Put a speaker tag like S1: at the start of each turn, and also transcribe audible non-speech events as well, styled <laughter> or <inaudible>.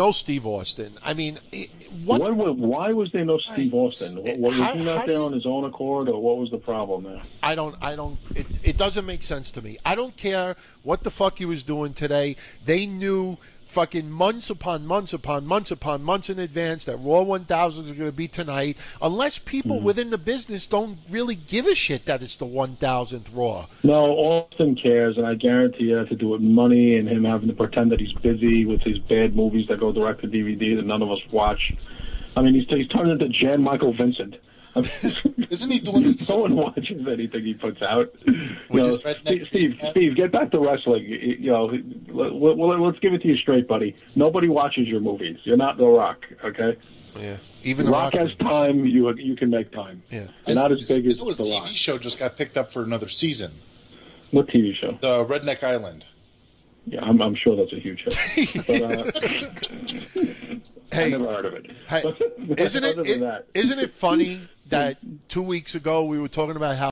S1: no Steve Austin. I mean, what?
S2: What, why was there no Steve Austin? What, was
S1: How-
S2: he not there
S1: you-
S2: on his own accord, or what was the problem there?
S1: I don't. I don't. It, it doesn't make sense to me. I don't care what the fuck he was doing today. They knew fucking months upon months upon months upon months in advance that Raw 1000 is going to be tonight. Unless people mm-hmm. within the business don't really give a shit that it's the 1000th Raw.
S2: No, Austin cares, and I guarantee you, it had to do with money and him having to pretend that he's busy with his bad movies that go direct to DVD that none of us watch. I mean, he's he's turned into Jan Michael Vincent. <laughs> I mean,
S3: Isn't he doing it?
S2: no one watches anything he puts out. You
S1: Which
S2: know, Steve, Steve, Steve, get back to wrestling. You you know, let, let, let's give it to you straight, buddy. Nobody watches your movies. You're not The Rock, okay?
S1: Yeah. Even the
S2: Rock has time. You you can make time.
S1: Yeah.
S2: You're not as big as
S3: His
S2: The
S3: TV
S2: Rock.
S3: show just got picked up for another season.
S2: What TV show?
S3: The Redneck Island.
S2: Yeah, I'm, I'm sure that's a huge hit. <laughs> But, uh, I
S1: Hey,
S2: never heard of it.
S1: hey, <laughs> isn't it,
S2: other than that,
S1: it isn't it funny that two weeks ago we were talking about how